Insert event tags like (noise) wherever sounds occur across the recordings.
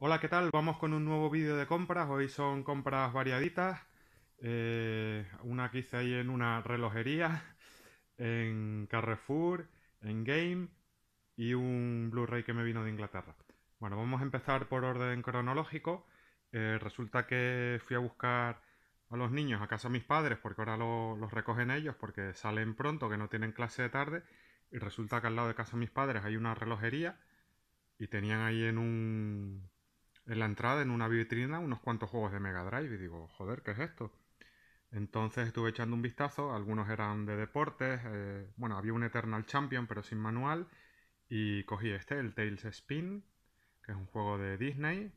Hola, ¿qué tal? Vamos con un nuevo vídeo de compras. Hoy son compras variaditas. Eh, una que hice ahí en una relojería, (laughs) en Carrefour, en Game y un Blu-ray que me vino de Inglaterra. Bueno, vamos a empezar por orden cronológico. Eh, resulta que fui a buscar a los niños a casa de mis padres porque ahora los recogen ellos porque salen pronto, que no tienen clase de tarde. Y resulta que al lado de casa de mis padres hay una relojería y tenían ahí en un en la entrada, en una vitrina, unos cuantos juegos de Mega Drive. Y digo, joder, ¿qué es esto? Entonces estuve echando un vistazo, algunos eran de deportes, eh, bueno, había un Eternal Champion pero sin manual, y cogí este, el Tales Spin, que es un juego de Disney,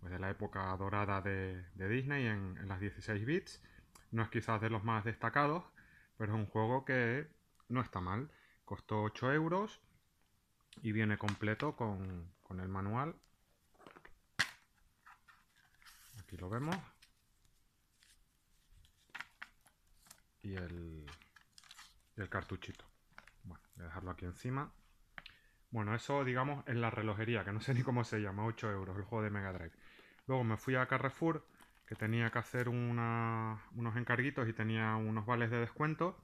pues de la época dorada de, Disney en, las 16 bits. No es quizás de los más destacados, pero es un juego que no está mal. Costó 8 euros y viene completo con, con el manual Aquí lo vemos. Y el, el cartuchito. Bueno, voy a dejarlo aquí encima. Bueno, eso digamos en la relojería, que no sé ni cómo se llama, 8 euros, el juego de Mega Drive. Luego me fui a Carrefour, que tenía que hacer unos encarguitos y tenía unos vales de descuento.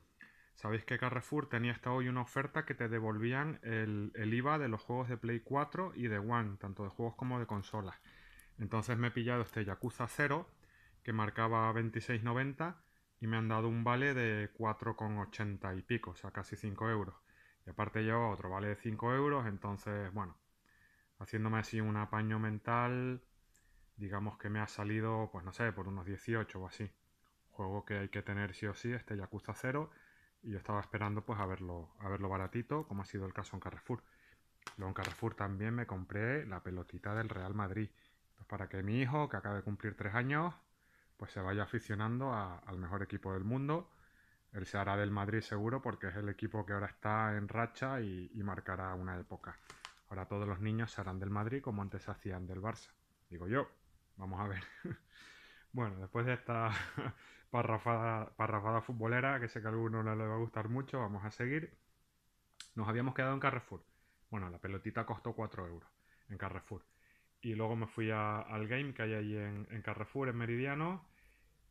Sabéis que Carrefour tenía hasta hoy una oferta que te devolvían el, el IVA de los juegos de Play 4 y de One, tanto de juegos como de consolas. Entonces me he pillado este Yakuza 0 que marcaba 26,90 y me han dado un vale de 4,80 y pico, o sea, casi 5 euros. Y aparte llevo otro vale de 5 euros, entonces, bueno, haciéndome así un apaño mental, digamos que me ha salido, pues no sé, por unos 18 o así. Juego que hay que tener sí o sí, este Yakuza 0, y yo estaba esperando pues a verlo, a verlo baratito, como ha sido el caso en Carrefour. Luego en Carrefour también me compré la pelotita del Real Madrid para que mi hijo, que acaba de cumplir tres años, pues se vaya aficionando al mejor equipo del mundo. Él se hará del Madrid seguro porque es el equipo que ahora está en racha y, marcará una época. Ahora todos los niños se harán del Madrid como antes se hacían del Barça. Digo yo, vamos a ver. (laughs) bueno, después de esta (laughs) parrafada, parrafada futbolera, que sé que a alguno le va a gustar mucho, vamos a seguir. Nos habíamos quedado en Carrefour. Bueno, la pelotita costó 4 euros en Carrefour. Y luego me fui al game que hay ahí en, Carrefour, en Meridiano.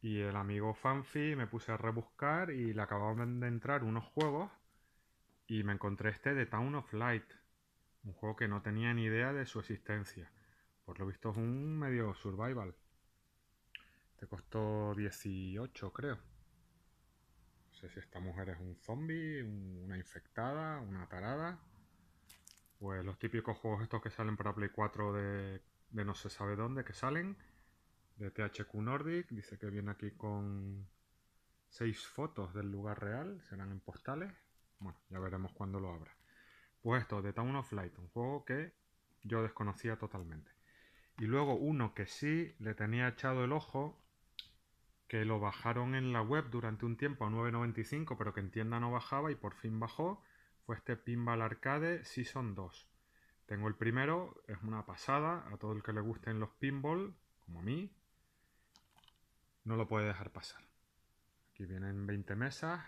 Y el amigo Fanfi me puse a rebuscar y le acababan de entrar unos juegos. Y me encontré este de Town of Light. Un juego que no tenía ni idea de su existencia. Por lo visto es un medio survival. Te costó 18, creo. No sé si esta mujer es un zombie, una infectada, una tarada. Pues los típicos juegos estos que salen para Play 4 de, no se sabe dónde, que salen. De THQ Nordic. Dice que viene aquí con seis fotos del lugar real. Serán en postales. Bueno, ya veremos cuándo lo abra. Pues esto, de Town of Light. Un juego que yo desconocía totalmente. Y luego uno que sí le tenía echado el ojo. Que lo bajaron en la web durante un tiempo a 9.95. Pero que en tienda no bajaba y por fin bajó fue este Pinball Arcade Season 2. Tengo el primero, es una pasada, a todo el que le gusten los pinball, como a mí, no lo puede dejar pasar. Aquí vienen 20 mesas,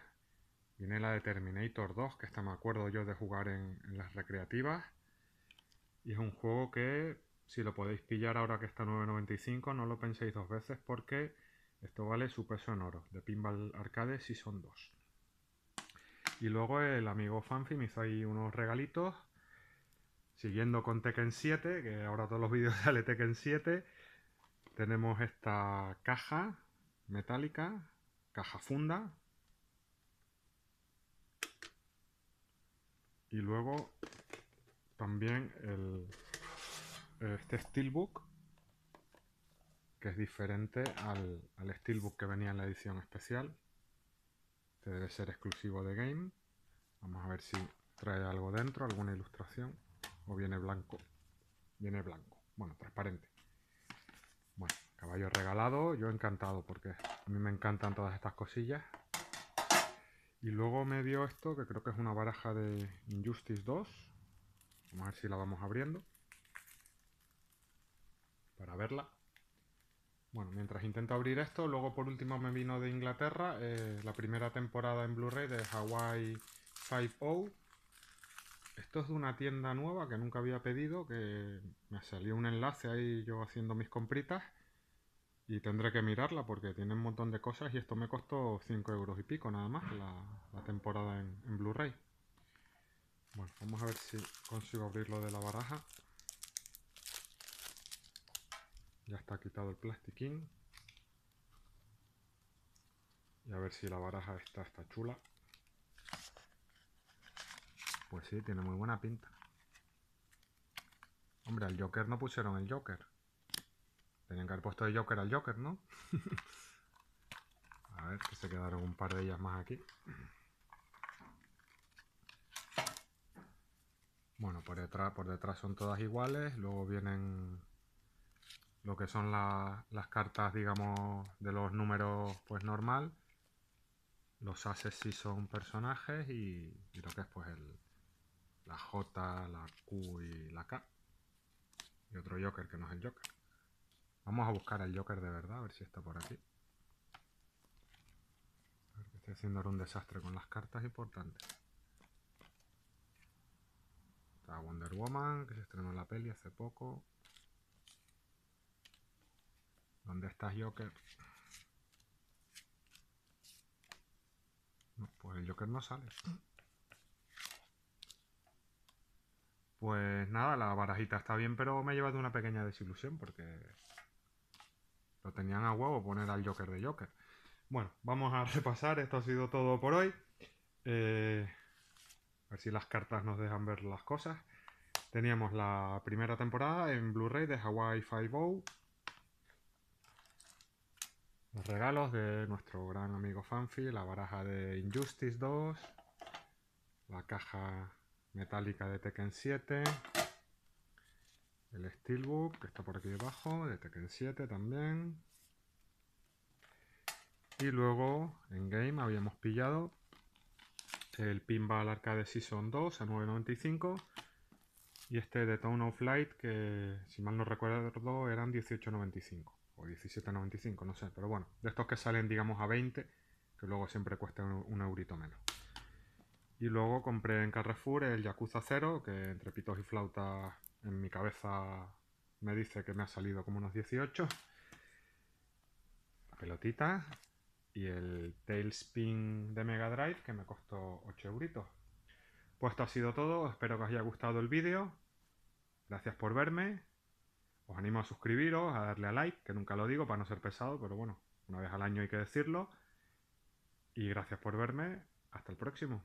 viene la de Terminator 2, que esta me acuerdo yo de jugar en, las recreativas, y es un juego que si lo podéis pillar ahora que está 9.95, no lo penséis dos veces porque esto vale su peso en oro, de Pinball Arcade Season 2. Y luego el amigo Fanfi me hizo ahí unos regalitos. Siguiendo con Tekken 7, que ahora todos los vídeos (laughs) sale Tekken 7. Tenemos esta caja metálica, caja funda. Y luego también el, este Steelbook, que es diferente al, al Steelbook que venía en la edición especial. Este debe ser exclusivo de Game. Vamos a ver si trae algo dentro, alguna ilustración. O viene blanco. Viene blanco. Bueno, transparente. Bueno, caballo regalado. Yo encantado porque a mí me encantan todas estas cosillas. Y luego me dio esto, que creo que es una baraja de Injustice 2. Vamos a ver si la vamos abriendo. Para verla. Bueno, mientras intento abrir esto, luego por último me vino de Inglaterra eh, la primera temporada en Blu-ray de Hawaii 5.0. Esto es de una tienda nueva que nunca había pedido, que me salió un enlace ahí yo haciendo mis compritas y tendré que mirarla porque tiene un montón de cosas y esto me costó 5 euros y pico nada más la, temporada en, en Blu-ray. Bueno, vamos a ver si consigo abrirlo de la baraja. Ya está quitado el plastiquín. Y a ver si la baraja está, está chula. Pues sí, tiene muy buena pinta. Hombre, al Joker no pusieron el Joker. Tenían que haber puesto el Joker al Joker, ¿no? (laughs) a ver, que se quedaron un par de ellas más aquí. Bueno, por detrás, por detrás son todas iguales. Luego vienen lo que son las cartas, digamos, de los números pues normal. Los ases sí son personajes y, lo que es pues el, la J, la Q y la K. Y otro Joker que no es el Joker. Vamos a buscar el Joker de verdad, a ver si está por aquí. A ver que estoy haciendo ahora un desastre con las cartas importantes. Está Wonder Woman, que se estrenó en la peli hace poco. ¿Dónde estás, Joker? No, pues el Joker no sale. Pues nada, la barajita está bien, pero me ha llevado una pequeña desilusión porque lo tenían a huevo poner al Joker de Joker. Bueno, vamos a repasar, esto ha sido todo por hoy. Eh, a ver si las cartas nos dejan ver las cosas. Teníamos la primera temporada en Blu-ray de Hawaii Five-O. Los regalos de nuestro gran amigo Fanfi, la baraja de Injustice 2, la caja metálica de Tekken 7, el Steelbook que está por aquí debajo, de Tekken 7 también. Y luego en Game habíamos pillado el Pinball Arcade Season 2 a 9.95 y este de Tone of Light que si mal no recuerdo eran 18.95 o 17.95, no sé, pero bueno, de estos que salen digamos a 20 que luego siempre cuesta un, un eurito menos. Y luego compré en Carrefour el Yakuza 0, que entre pitos y flautas en mi cabeza me dice que me ha salido como unos 18. La pelotita. Y el Tailspin de Mega Drive, que me costó 8 euritos. Pues esto ha sido todo. Espero que os haya gustado el vídeo. Gracias por verme. Os animo a suscribiros, a darle a like, que nunca lo digo para no ser pesado, pero bueno, una vez al año hay que decirlo. Y gracias por verme. Hasta el próximo.